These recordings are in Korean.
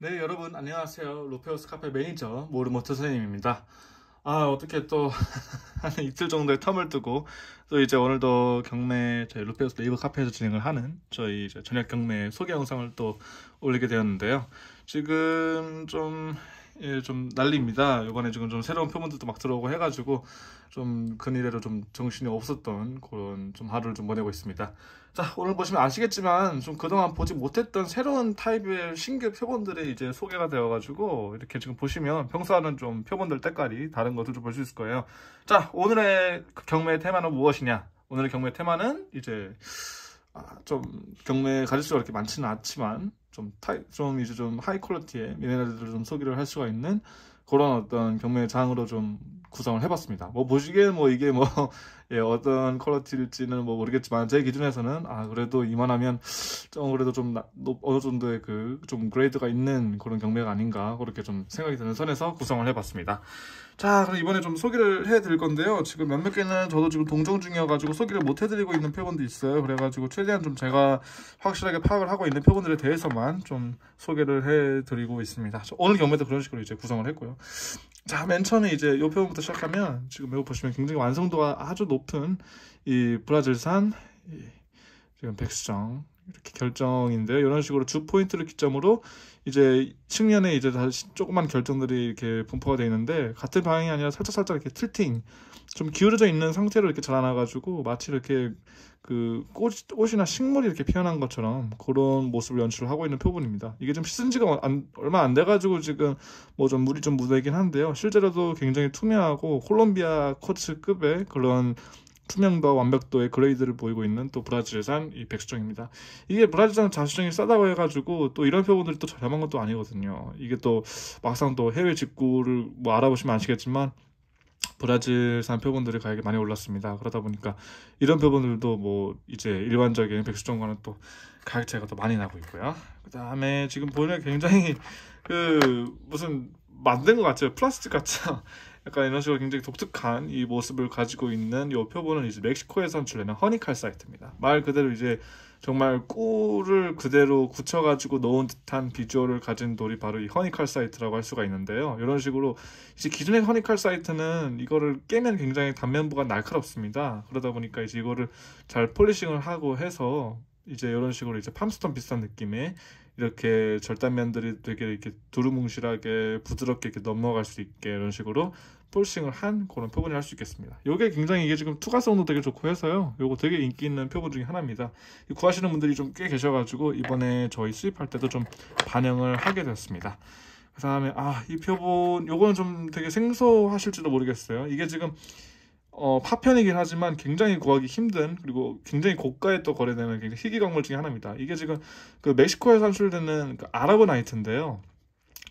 네 여러분 안녕하세요. 루페우스 카페 매니저 모르모토 선생님입니다. 아 어떻게 또 한 이틀 정도의 term을 두고 또 이제 오늘도 경매 저희 루페우스 네이버 카페에서 진행을 하는 저희 저녁 경매 소개 영상을 또 올리게 되었는데요. 지금 좀 예, 좀 난리입니다. 이번에 지금 좀 새로운 표본들도 막 들어오고 해가지고 좀 근이래로 좀 정신이 없었던 그런 좀 하루를 좀 보내고 있습니다. 자, 오늘 보시면 아시겠지만 좀 그동안 보지 못했던 새로운 타입의 신규 표본들이 이제 소개가 되어가지고 이렇게 지금 보시면 평소와는 좀 표본들 때깔이 다른 것을 좀볼 수 있을 거예요. 자, 오늘의 그 경매 테마는 무엇이냐? 오늘의 경매 테마는 이제 아, 좀 경매 가짓수가 그렇게 많지는 않지만 좀 타이, 좀 이제 좀 high quality의 미네랄들을 좀 소개를 할 수가 있는 그런 어떤 경매 장으로 좀 구성을 해봤습니다. 뭐 보시기에 뭐 이게 뭐 예, 어떤 quality일지는 뭐 모르겠지만 제 기준에서는 아 그래도 이만하면 좀 그래도 좀 나, 어느 정도의 그 좀 그레이드가 있는 그런 경매가 아닌가 그렇게 좀 생각이 드는 선에서 구성을 해봤습니다. 자 그럼 이번에 좀 소개를 해드릴 건데요. 지금 몇몇 개는 저도 지금 동정 중이어가지고 소개를 못 해드리고 있는 표본도 있어요. 그래가지고 최대한 좀 제가 확실하게 파악을 하고 있는 표본들에 대해서만 좀 소개를 해드리고 있습니다. 오늘 경매도 그런 식으로 이제 구성을 했고요. 자, 맨 처음에 이제 이 표현부터 시작하면 지금 이거 보시면 굉장히 완성도가 아주 높은 이 브라질산 이 지금 백수정 이렇게 결정인데요. 이런 식으로 주 포인트를 기점으로 이제 측면에 이제 다시 조그만 결정들이 이렇게 분포가 되어 있는데 같은 방향이 아니라 살짝 살짝 이렇게 틀팅 좀 기울어져 있는 상태로 이렇게 자라나가지고 마치 이렇게 그 꽃, 꽃이나 식물이 이렇게 피어난 것처럼 그런 모습을 연출을 하고 있는 표본입니다. 이게 좀 씻은 지가 안, 얼마 안 돼가지고 지금 뭐 좀 물이 좀 묻어있긴 한데요. 실제로도 굉장히 투명하고 콜롬비아 코츠급의 그런 투명도와 완벽도의 grade를 보이고 있는 또 브라질산 이 백수정입니다. 이게 브라질산 자수정이 싸다고 해가지고 또 이런 표본들이 또 저렴한 것도 아니거든요. 이게 또 막상 또 해외 직구를 뭐 알아보시면 아시겠지만 브라질산 표본들이 가격이 많이 올랐습니다. 그러다 보니까 이런 표본들도 뭐 이제 일반적인 백수정과는 또 가격 차이가 더 많이 나고 있고요. 그 다음에 지금 보면 굉장히 그 무슨 만든 것 같죠. 플라스틱 같죠. 약간 이런 식으로 굉장히 독특한 이 모습을 가지고 있는 이 표본은 이제 멕시코에서 산출되는 허니칼 사이트입니다. 말 그대로 이제 정말 꿀을 그대로 굳혀가지고 넣은 듯한 비주얼을 가진 돌이 바로 이 허니칼 사이트라고 할 수가 있는데요. 이런 식으로 이제 기존의 허니칼 사이트는 이거를 깨면 굉장히 단면부가 날카롭습니다. 그러다 보니까 이제 이거를 잘 polishing을 하고 해서 이제 이런 식으로 이제 palm stone 비슷한 느낌의 이렇게 절단면들이 되게 이렇게 두루뭉실하게 부드럽게 이렇게 넘어갈 수 있게 이런 식으로 폴싱을 한 그런 표본이 할 수 있겠습니다. 이게 굉장히 이게 지금 투과성도 되게 좋고 해서요. 이거 되게 인기 있는 표본 중에 하나입니다. 구하시는 분들이 좀 꽤 계셔가지고 이번에 저희 수입할 때도 좀 반영을 하게 됐습니다. 그 다음에 아 이 표본 요거는 좀 되게 생소하실지도 모르겠어요. 이게 지금 어, 파편이긴 하지만 굉장히 구하기 힘든 그리고 굉장히 고가에 또 거래되는 굉장히 희귀 광물 중에 하나입니다. 이게 지금 그 멕시코에 산출되는 그 아라고나이트인데요.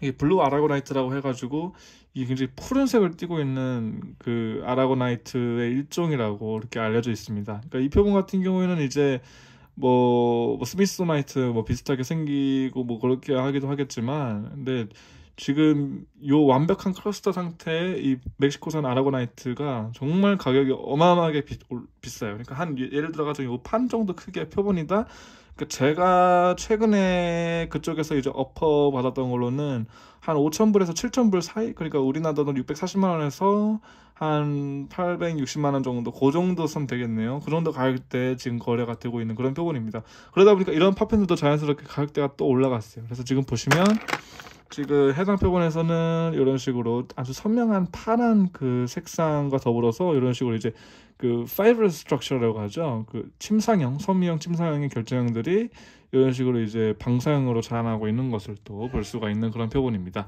이게 blue aragonite라고 해가지고 이게 굉장히 푸른색을 띠고 있는 그 aragonite의 일종이라고 이렇게 알려져 있습니다. 그러니까 이 표본 같은 경우에는 이제 뭐, 뭐 smithsonite 뭐 비슷하게 생기고 뭐 그렇게 하기도 하겠지만 근데 지금 요 완벽한 클러스터 상태의 이 멕시코산 aragonite가 정말 가격이 어마어마하게 비, 비싸요. 그러니까 한 예를 들어가지고 요 판 정도 크기의 표본이다. 그러니까 제가 최근에 그쪽에서 이제 어퍼 받았던 걸로는 한 5,000불에서 7,000불 사이 그러니까 우리나라 돈 640만 원에서 한 860만 원 정도 그 정도 선 되겠네요. 그 정도 가격대 지금 거래가 되고 있는 그런 표본입니다. 그러다 보니까 이런 파편들도 자연스럽게 가격대가 또 올라갔어요. 그래서 지금 보시면 지금 해당 표본에서는 이런 식으로 아주 선명한 파란 그 색상과 더불어서 이런 식으로 이제 그 fibrous structure라고 하죠. 그 침상형, 섬유형 침상형의 결정들이 이런 식으로 이제 방사형으로 자라나고 있는 것을 또 볼 수가 있는 그런 표본입니다.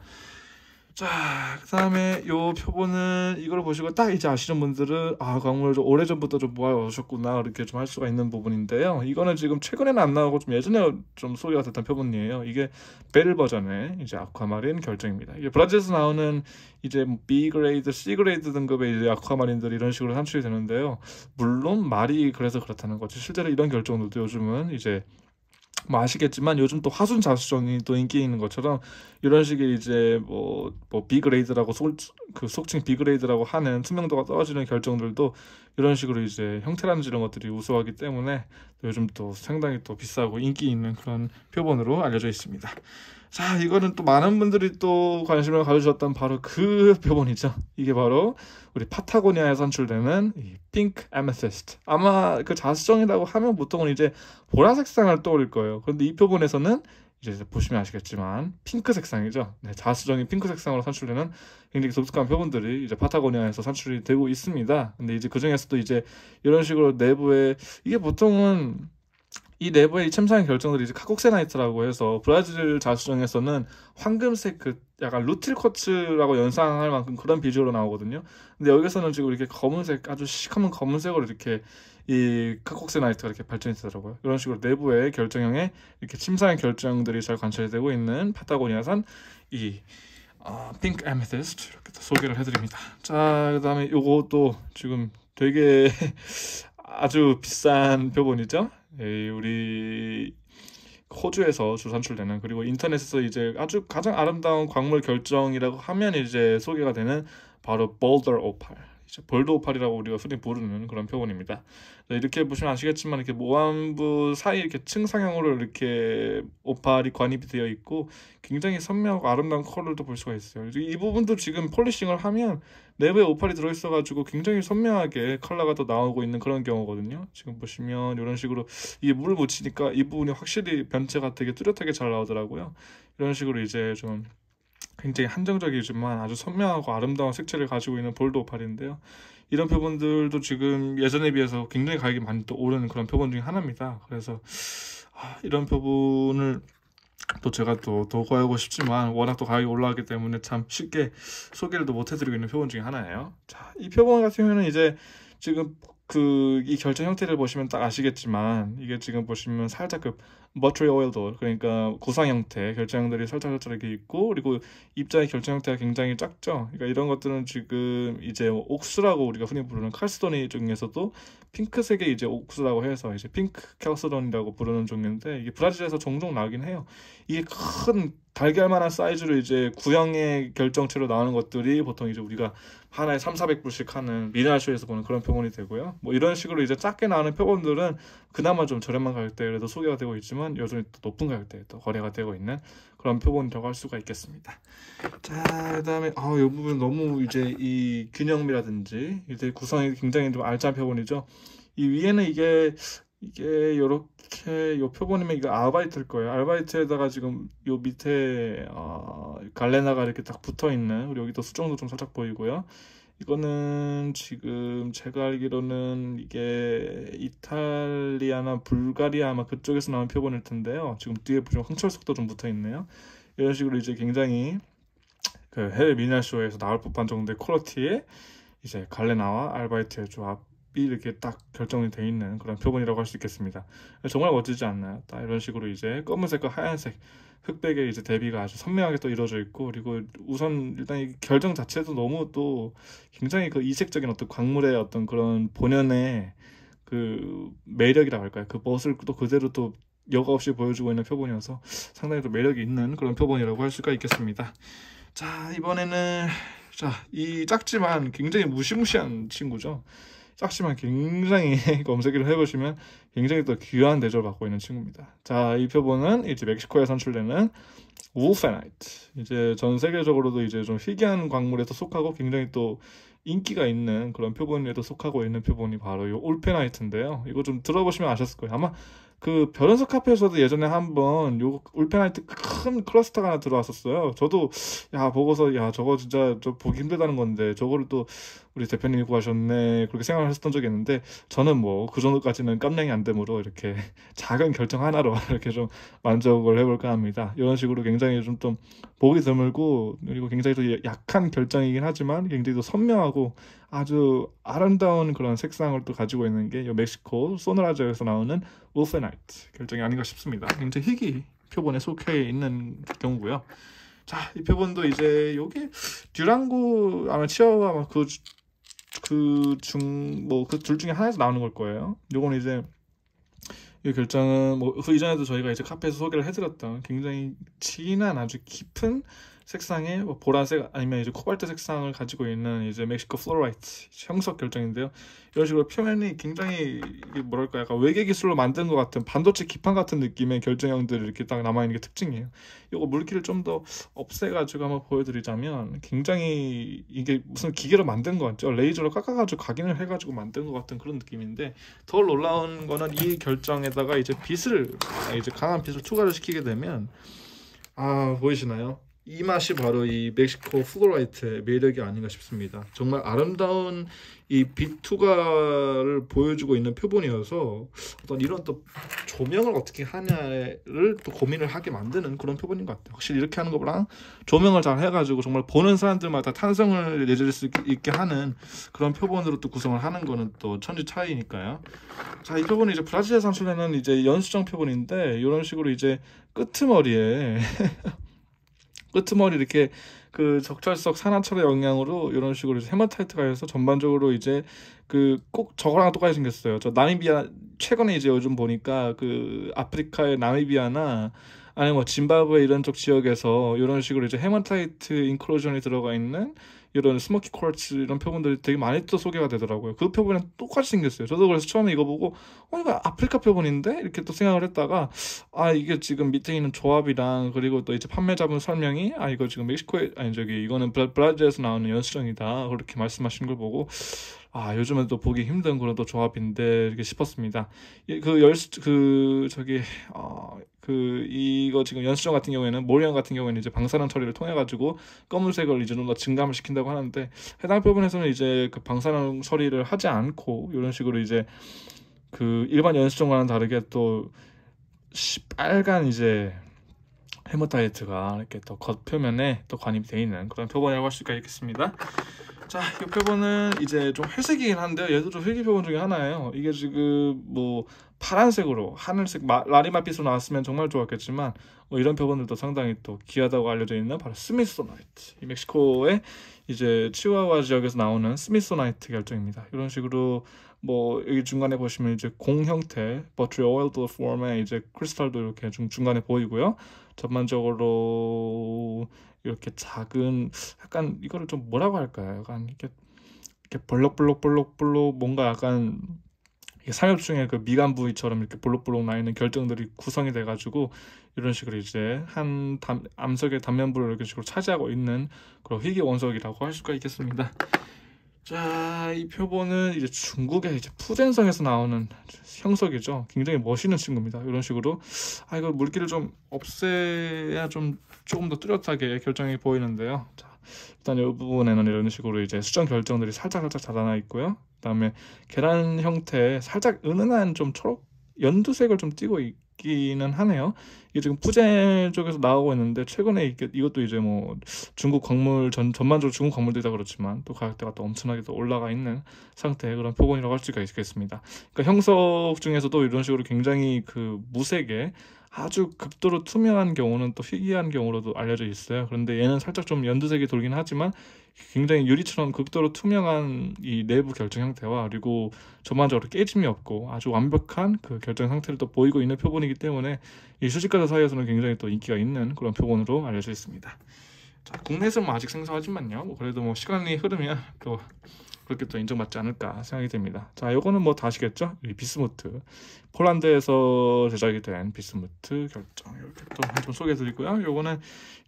자, 그 다음에 요 표본은 이걸 보시고 딱 이제 아시는 분들은 아, 광물을 좀 오래전부터 좀 모아오셨구나 이렇게 좀 할 수가 있는 부분인데요. 이거는 지금 최근에는 안 나오고 좀 예전에 좀 소개가 됐던 표본이에요. 이게 베릴 버전의 이제 아쿠아마린 결정입니다. 이게 브라질에서 나오는 이제 B grade, C grade 등급의 이제 아쿠아마린들이 이런 식으로 산출이 되는데요. 물론 말이 그래서 그렇다는 거죠. 실제로 이런 결정들도 요즘은 이제 뭐 아시겠지만 요즘 또 화순 자수정이 또 인기 있는 것처럼 이런 식의 이제 뭐, 뭐 B grade라고 속, 그 속칭 B grade라고 하는 투명도가 떨어지는 결정들도 이런 식으로 이제 형태라든지 이런 것들이 우수하기 때문에 요즘 또 상당히 또 비싸고 인기 있는 그런 표본으로 알려져 있습니다. 자, 이거는 또 많은 분들이 또 관심을 가져주셨던 바로 그 표본이죠. 이게 바로 우리 파타고니아에 산출되는 이 pink amethyst. 아마 그 자수정이라고 하면 보통은 이제 보라색 상을 떠올릴 거예요. 그런데 이 표본에서는 이제 보시면 아시겠지만 핑크 색상이죠. 네, 자수정이 핑크 색상으로 산출되는 굉장히 독특한 표본들이 이제 파타고니아에서 산출이 되고 있습니다. 근데 이제 그 중에서도 이제 이런 식으로 내부에 이게 보통은 이 내부의 이 침상의 결정들이 이제 cacoxenite라고 해서 브라질 자수정에서는 황금색 그 약간 rutile quartz라고 연상할 만큼 그런 비주얼로 나오거든요. 근데 여기서는 지금 이렇게 검은색 아주 시커먼 검은색으로 이렇게 이 cacoxenite가 이렇게 발전이 되더라고요. 이런 식으로 내부의 결정형에 이렇게 침상의 결정들이 잘 관찰이 되고 있는 파타고니아산 이 어, pink amethyst 이렇게 또 소개를 해드립니다. 자, 그다음에 요것도 지금 되게 아주 비싼 표본이죠. 우리 호주에서 주 산출되는 그리고 인터넷에서 이제 아주 가장 아름다운 광물 결정이라고 하면 이제 소개가 되는 바로 boulder opal 이제 boulder opal이라고 우리가 흔히 부르는 그런 표본입니다. 이렇게 보시면 아시겠지만 이렇게 모암부 사이 이렇게 층상형으로 이렇게 오팔이 관입이 되어 있고 굉장히 선명하고 아름다운 컬러도 볼 수가 있어요. 이 부분도 지금 polishing을 하면 내부에 오팔이 들어있어가지고 굉장히 선명하게 컬러가 또 나오고 있는 그런 경우거든요. 지금 보시면 이런 식으로 이게 물을 묻히니까 이 부분이 확실히 변체가 되게 뚜렷하게 잘 나오더라고요. 이런 식으로 이제 좀 굉장히 한정적이지만 아주 선명하고 아름다운 색채를 가지고 있는 볼드 오팔인데요. 이런 표본들도 지금 예전에 비해서 굉장히 가격이 많이 또 오르는 그런 표본 중에 하나입니다. 그래서 아, 이런 표본을 또 제가 또 더 구하고 싶지만 워낙 또 가격이 올라왔기 때문에 참 쉽게 소개를 또 못해드리고 있는 표본 중에 하나예요. 자, 이 표본 같은 경우는 이제 지금 그 이 결정 형태를 보시면 딱 아시겠지만 이게 지금 보시면 살짝 그 botryoidal 그러니까 구상 형태 결정들이 살짝 살짝 이렇게 있고 그리고 입자의 결정 형태가 굉장히 작죠. 그러니까 이런 것들은 지금 이제 옥수라고 우리가 흔히 부르는 chalcedony 중에서도 핑크색의 이제 옥수라고 해서 이제 핑크 칼스톤이라고 부르는 종류인데 이게 브라질에서 종종 나긴 해요. 이게 큰 달걀만한 사이즈로 이제 구형의 결정체로 나오는 것들이 보통 이제 우리가 하나에 3, 400불씩 하는 미네랄쇼에서 보는 그런 표본이 되고요. 뭐 이런 식으로 이제 작게 나오는 표본들은 그나마 좀 저렴한 가격대에 그래도 소개가 되고 있지만 여전히 또 높은 가격대에 또 거래가 되고 있는 그런 표본이라고 할 수가 있겠습니다. 자, 그다음에 아, 이 부분 너무 이제 이 균형미라든지 이제 구성이 굉장히 좀 알찬 표본이죠. 이 위에는 이게 이게 이렇게 요 표본이면 이거 아르바이트일 거예요. 아르바이트에다가 지금 요 밑에 어, 갈레나가 이렇게 딱 붙어 있는 그리고 여기도 수정도 좀 살짝 보이고요. 이거는 지금 제가 알기로는 이게 이탈리아나 불가리아 아마 그쪽에서 나온 표본일 텐데요. 지금 뒤에 보시면 흥철 속도 좀 붙어 있네요. 이런 식으로 이제 굉장히 그 해외 미나쇼에서 나올 법한 정도의 퀄리티의 이제 갈레나와 알바이트의 조합 이렇게 딱 결정이 돼 있는 그런 표본이라고 할 수 있겠습니다. 정말 멋지지 않나요? 딱 이런 식으로 이제 검은색과 하얀색 흑백의 이제 대비가 아주 선명하게 또 이루어져 있고 그리고 우선 일단 이 결정 자체도 너무 또 굉장히 그 이색적인 어떤 광물의 어떤 그런 본연의 그 매력이라고 할까요? 그 멋을 또 그대로 또 여과 없이 보여주고 있는 표본이어서 상당히 또 매력이 있는 그런 표본이라고 할 수가 있겠습니다. 자 이번에는 자 이 작지만 굉장히 무시무시한 친구죠. 작지만 굉장히 검색을 해보시면 굉장히 또 귀한 대접을 받고 있는 친구입니다. 자, 이 표본은 이제 멕시코에 산출되는 wulfenite. 이제 전 세계적으로도 이제 좀 희귀한 광물에서 속하고 굉장히 또 인기가 있는 그런 표본에도 속하고 있는 표본이 바로 이 wulfenite인데요. 이거 좀 들어보시면 아셨을 거예요. 아마 그 별연석 카페에서도 예전에 한번 요 wulfenite 큰 cluster가 하나 들어왔었어요. 저도 야 보고서 야 저거 진짜 저 보기 힘들다는 건데 저거를 또 우리 대표님이 구하셨네 그렇게 생각을 했었던 적이 있는데 저는 뭐 그 정도까지는 깜냥이 안 되므로 이렇게 작은 결정 하나로 이렇게 좀 만족을 해볼까 합니다. 이런 식으로 굉장히 좀 좀 보기 드물고 그리고 굉장히 또 약한 결정이긴 하지만 굉장히 또 선명하고 아주 아름다운 그런 색상을 또 가지고 있는 게 이 멕시코 소노라저에서 나오는 울페나이트 결정이 아닌가 싶습니다. 굉장히 희귀 표본에 속해 있는 경우고요. 자, 이 표본도 이제 요게 듀랑고 아마 치와와 아마 그 그 중 뭐 그 둘 중에 하나에서 나오는 걸 거예요. 요거는 이제 이 결정은 뭐 그 이전에도 저희가 이제 카페에서 소개를 해드렸던 굉장히 진한 아주 깊은 색상의 뭐 보라색 아니면 이제 코발트 색상을 가지고 있는 이제 멕시코 fluorite 형석 결정인데요. 이런 식으로 표면이 굉장히 뭐랄까 약간 외계 기술로 만든 것 같은 반도체 기판 같은 느낌의 결정형들이 이렇게 딱 남아 있는 게 특징이에요. 이거 물기를 좀 더 없애가지고 한번 보여드리자면 굉장히 이게 무슨 기계로 만든 것 같죠. 레이저로 깎아가지고 각인을 해가지고 만든 것 같은 그런 느낌인데 더 놀라운 거는 이 결정에다가 이제 빛을 이제 강한 빛을 추가를 시키게 되면 아 보이시나요? 이 맛이 바로 이 멕시코 fluorite의 매력이 아닌가 싶습니다. 정말 아름다운 이 비투가를 보여주고 있는 표본이어서 어떤 이런 또 조명을 어떻게 하냐를 또 고민을 하게 만드는 그런 표본인 것 같아요. 확실히 이렇게 하는 것보다 조명을 잘 해가지고 정말 보는 사람들마다 탄성을 내줄 수 있게 하는 그런 표본으로 또 구성을 하는 거는 또 천지 차이니까요. 자, 이 표본이 이제 브라질에 산출되는 이제 연수정 표본인데 이런 식으로 이제 끄트머리에 끄트머리 이렇게 그 적철석 산화철의 영향으로 이런 식으로 hematite가 해서 전반적으로 이제 그 꼭 저거랑 똑같이 생겼어요. 저 나미비아 최근에 이제 요즘 보니까 그 아프리카의 나미비아나 아니 뭐 짐바브웨 이런 쪽 지역에서 이런 식으로 이제 hematite inclusion이 들어가 있는 이런 smoky quartz 이런 표본들이 되게 많이 또 소개가 되더라고요. 그 표본은 똑같이 생겼어요. 저도 그래서 처음에 이거 보고 어 이거 아프리카 표본인데 이렇게 또 생각을 했다가 아 이게 지금 밑에 있는 조합이랑 그리고 또 이제 판매자분 설명이 아 이거 지금 멕시코에 아니 저기 이거는 브라, 브라질에서 나오는 연수정이다 그렇게 말씀하신 걸 보고 아 요즘은 또 보기 힘든 그런 또 조합인데 이렇게 싶었습니다. 그 열수 그 저기 어 그 이거 지금 연수정 같은 경우에는 모리안 같은 경우에는 이제 방사능 처리를 통해 가지고 검은색을 이제 좀 더 증감을 시킨다고 하는데 해당 부분에서는 이제 그 방사능 처리를 하지 않고 이런 식으로 이제 그 일반 연수정과는 다르게 또 빨간 이제 hematite가 이렇게 또 겉표면에 또 되어 있는 그런 표본이라고 할 수가 있겠습니다. 자, 이 표본은 이제 좀 회색이긴 한데요. 얘도 좀 희귀 표본 중에 하나예요. 이게 지금 뭐 파란색으로 하늘색 마, larimar빛으로 나왔으면 정말 좋았겠지만 뭐 이런 표본들도 상당히 또 귀하다고 알려져 있는 바로 smithsonite. 이 멕시코의 이제 치와와 지역에서 나오는 smithsonite 결정입니다. 이런 식으로 뭐 여기 중간에 보시면 이제 공 형태 botryoidal form의 이제 크리스탈도 이렇게 중, 중간에 보이고요. 전반적으로 이렇게 작은 약간 이거를 좀 뭐라고 할까요? 약간 이렇게 이렇게 볼록볼록볼록볼록 뭔가 약간 삼엽충의 그 미간 부위처럼 이렇게 볼록볼록 나 있는 결정들이 구성이 돼가지고 이런 식으로 이제 한 담, 암석의 단면부를 이렇게 식으로 차지하고 있는 그런 희귀 원석이라고 할 수가 있겠습니다. 자, 이 표본은 이제 중국의 이제 푸젠성에서 나오는 형석이죠. 굉장히 멋있는 친구입니다. 이런 식으로 아 이거 물기를 좀 없애야 좀 조금 더 뚜렷하게 결정이 보이는데요. 자, 일단 이 부분에는 이런 식으로 이제 수정 결정들이 살짝 살짝 자라나 있고요. 그다음에 계란 형태 살짝 은은한 좀 초록 연두색을 좀 띠고 있기는 하네요. 이게 지금 푸젠 쪽에서 나오고 있는데 최근에 이것도 이제 뭐 중국 광물 전 전반적으로 중국 광물들이다 그렇지만 또 가격대가 또 엄청나게 또 올라가 있는 상태의 그런 표본이라고 할 수가 있겠습니다. 그러니까 형석 중에서도 이런 식으로 굉장히 그 무색의 아주 극도로 투명한 경우는 또 희귀한 경우로도 알려져 있어요. 그런데 얘는 살짝 좀 연두색이 돌긴 하지만 굉장히 유리처럼 극도로 투명한 이 내부 결정 형태와 그리고 전반적으로 깨짐이 없고 아주 완벽한 그 결정 상태를 또 보이고 있는 표본이기 때문에 이 수집가들 사이에서는 굉장히 또 인기가 있는 그런 표본으로 알려져 있습니다. 자, 국내에서는 뭐 아직 생소하지만요. 뭐 그래도 뭐 시간이 흐르면 또 그렇게 또 인정받지 않을까 생각이 됩니다. 자, 요거는 뭐 다 아시겠죠? 이 비스무트. 폴란드에서 제작이 된 비스무트 결정. 이렇게 또 좀 소개해 드리고요. 요거는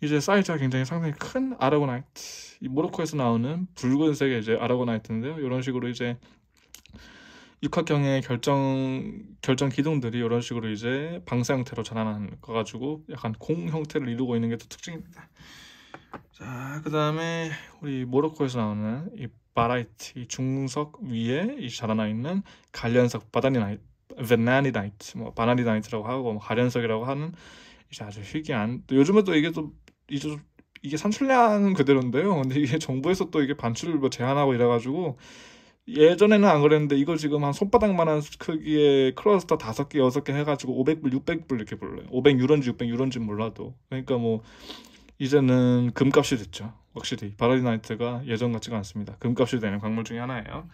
이제 사이즈가 굉장히 상당히 큰 aragonite. 이 모로코에서 나오는 붉은색의 이제 aragonite인데요. 이런 식으로 이제 육각형의 결정 결정 기둥들이 이런 식으로 이제 방사 형태로 자라난 거 가지고 약간 공 형태를 이루고 있는 게 또 특징입니다. 자, 그 다음에 우리 모로코에서 나오는 이 barite 이 중석 위에 이 자라나 있는 갈연석 vanadinite vanadinite 뭐 vanadinite라고 하고 뭐 갈연석이라고 하는 이제 아주 희귀한 또 요즘에 또 이게 또 이제 이게 산출량 그대로인데요. 근데 이게 정부에서 또 이게 반출을 뭐 제한하고 이래가지고 예전에는 안 그랬는데 이거 지금 한 손바닥만한 크기의 클러스터 다섯 개 여섯 개 해가지고 500불 600불 이렇게 불러요. 500유로인지 600유로인지 몰라도 그러니까 뭐 이제는 금값이 됐죠. 확실히 vanadinite가 예전 같지가 않습니다. 금값이 되는 광물 중에 하나예요.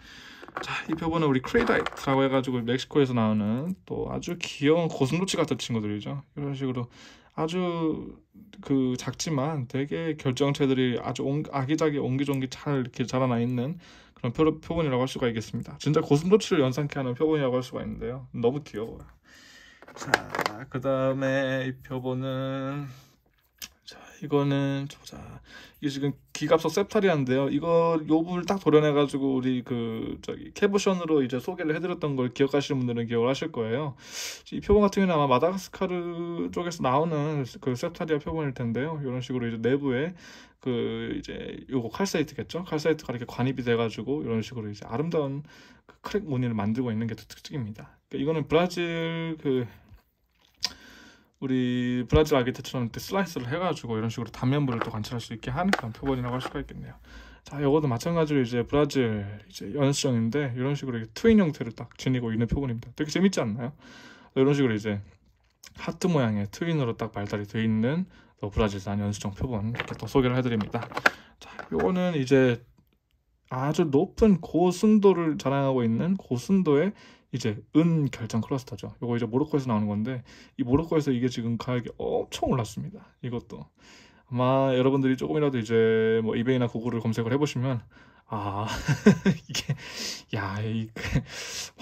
자, 이 표본은 우리 creedite라고 해가지고 멕시코에서 나오는 또 아주 귀여운 고슴도치 같은 친구들이죠. 이런 식으로 아주 그 작지만 되게 결정체들이 아주 옹, 아기자기 옹기종기 잘 이렇게 자라나 있는 그런 표, 표본이라고 할 수가 있겠습니다. 진짜 고슴도치를 연상케 하는 표본이라고 할 수가 있는데요. 너무 귀여워요. 자, 그 다음에 이 표본은 자, 이거는 보자. 이게 지금 기갑석 셉타리아인데요. 이거 요불 딱 도려내 가지고 우리 그 저기 캐브션으로 이제 소개를 해드렸던 걸 기억하시는 분들은 기억을 하실 거예요. 이 표본 같은 경우는 아마 마다가스카르 쪽에서 나오는 그 셉타리아 표본일 텐데요. 이런 식으로 이제 내부에 그 이제 요거 칼사이트겠죠? 칼사이트가 이렇게 관입이 돼가지고 이런 식으로 이제 아름다운 그 crack 무늬를 만들고 있는 게 특징입니다. 그러니까 이거는 브라질 그 우리 브라질 agate처럼 슬라이스를 해가지고 이런 식으로 단면부를 또 관찰할 수 있게 하는 그런 표본이라고 할 수가 있겠네요. 자, 이것도 마찬가지로 이제 브라질 이제 연수정인데 이런 식으로 twin 형태를 딱 지니고 있는 표본입니다. 되게 재밌지 않나요? 이런 식으로 이제 하트 모양의 트윈으로 딱 발달이 되어 있는 브라질산 연수정 표본 이렇게 또 소개를 해드립니다. 자, 요거는 이제 아주 높은 고순도를 자랑하고 있는 고순도의 이제 은 결정 클러스터죠. 이거 이제 모로코에서 나오는 건데 이 모로코에서 이게 지금 가격이 엄청 올랐습니다. 이것도 아마 여러분들이 조금이라도 이제 뭐 이베이나 구글을 검색을 해보시면 아 이게 야이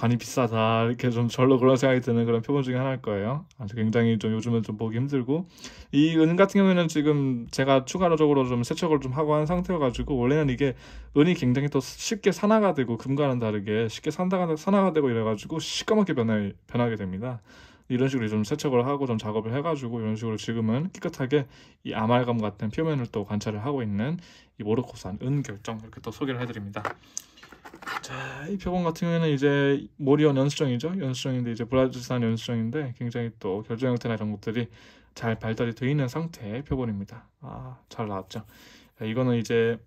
많이 비싸다 이렇게 좀 절로 그런 생각이 드는 그런 표본 중에 하나일 거예요. 아주 굉장히 좀 요즘은 좀 보기 힘들고 이 은 같은 경우에는 지금 제가 추가적으로 좀 세척을 좀 하고 한 상태여가지고 원래는 이게 은이 굉장히 또 쉽게 산화가 되고 금과는 다르게 쉽게 산화가, 산화가 되고 이래가지고 시꺼멓게 변해, 변하게 됩니다. 이런 식으로 좀 세척을 하고 좀 작업을 해가지고 이런 식으로 지금은 깨끗하게 이 아말감 같은 표면을 또 관찰을 하고 있는 이 모로코산 은 결정 이렇게 또 소개를 해드립니다. 자, 이 표본 같은 경우에는 이제 모리온 연수정이죠. 연수정인데 이제 브라질산 연수정인데 굉장히 또 결정 형태나 이런 것들이 잘 발달이 되어 있는 상태의 표본입니다. 아, 잘 나왔죠. 이거는 이제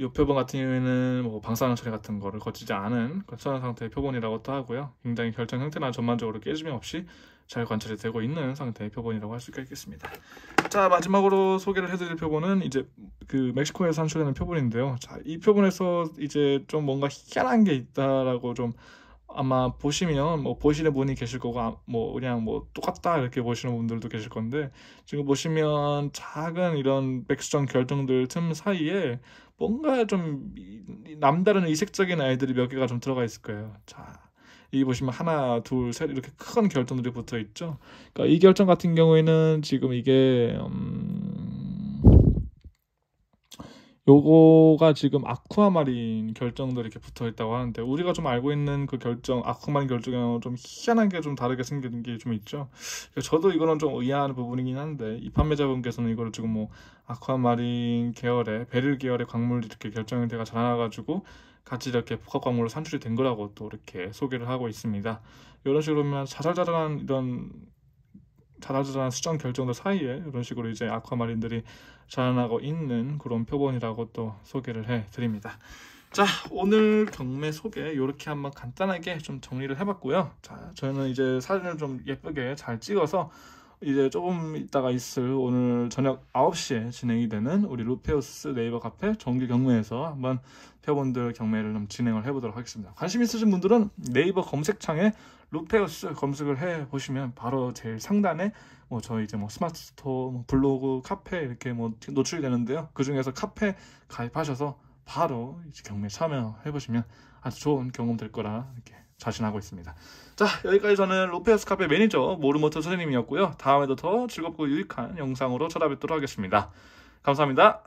요표본 같은 경우에는 뭐 방사능 처리 같은 거를 거치지 않은 선한 상태의 표본이라고도 하고요. 굉장히 결정 형태나 전반적으로 깨짐이 없이 잘 관찰이 되고 있는 상태의 표본이라고 할 수가 있겠습니다. 자 마지막으로 소개를 해드릴 표본은 이제 그 멕시코에서 산출되는 표본인데요. 자이 표본에서 이제 좀 뭔가 희한한 게 있다라고 좀 아마 보시면 뭐 보시는 분이 계실 거고 아, 뭐 그냥 뭐 똑같다 이렇게 보시는 분들도 계실 건데 지금 보시면 작은 이런 백수정 결정들 틈 사이에 뭔가 좀 남다른 이색적인 아이들이 몇 개가 좀 들어가 있을 거예요. 자, 이 보시면 하나, 둘, 셋 이렇게 큰 결정들이 붙어 있죠. 그러니까 이 결정 같은 경우에는 지금 이게 음... 요거가 지금 아쿠아마린 결정들이 이렇게 붙어 있다고 하는데 우리가 좀 알고 있는 그 결정 아쿠아마린 결정이랑 좀 희한하게 좀 다르게 생기는 게 좀 있죠. 저도 이거는 좀 의아한 부분이긴 한데 이 판매자분께서는 이거를 지금 뭐 아쿠아마린 계열의 베릴 계열의 광물이 이렇게 결정형태가 자라나가지고 같이 이렇게 복합 광물로 산출이 된 거라고 또 이렇게 소개를 하고 있습니다. 이런 식으로 보면 자잘자잘한 이런 자잘자잘한 수정 결정들 사이에 이런 식으로 이제 아쿠아마린들이 자라나고 있는 그런 표본이라고 또 소개를 해 드립니다. 자 오늘 경매 소개 이렇게 한번 간단하게 좀 정리를 해봤고요. 자 저는 이제 사진을 좀 예쁘게 잘 찍어서 이제 조금 있다가 있을 오늘 저녁 9시에 진행이 되는 우리 루페우스 네이버 카페 정규 경매에서 한번 표본들 경매를 좀 진행을 해보도록 하겠습니다. 관심 있으신 분들은 네이버 검색창에 루페우스 검색을 해 보시면 바로 제일 상단에 뭐 저희 이제 뭐 스마트 스토어, 뭐 블로그, 카페 이렇게 뭐 노출이 되는데요. 그 중에서 카페 가입하셔서 바로 경매 참여해 보시면 아주 좋은 경험 될 거라 이렇게 자신하고 있습니다. 자 여기까지 저는 루페우스 카페 매니저 모르모토 선생님이었고요. 다음에도 더 즐겁고 유익한 영상으로 찾아뵙도록 하겠습니다. 감사합니다.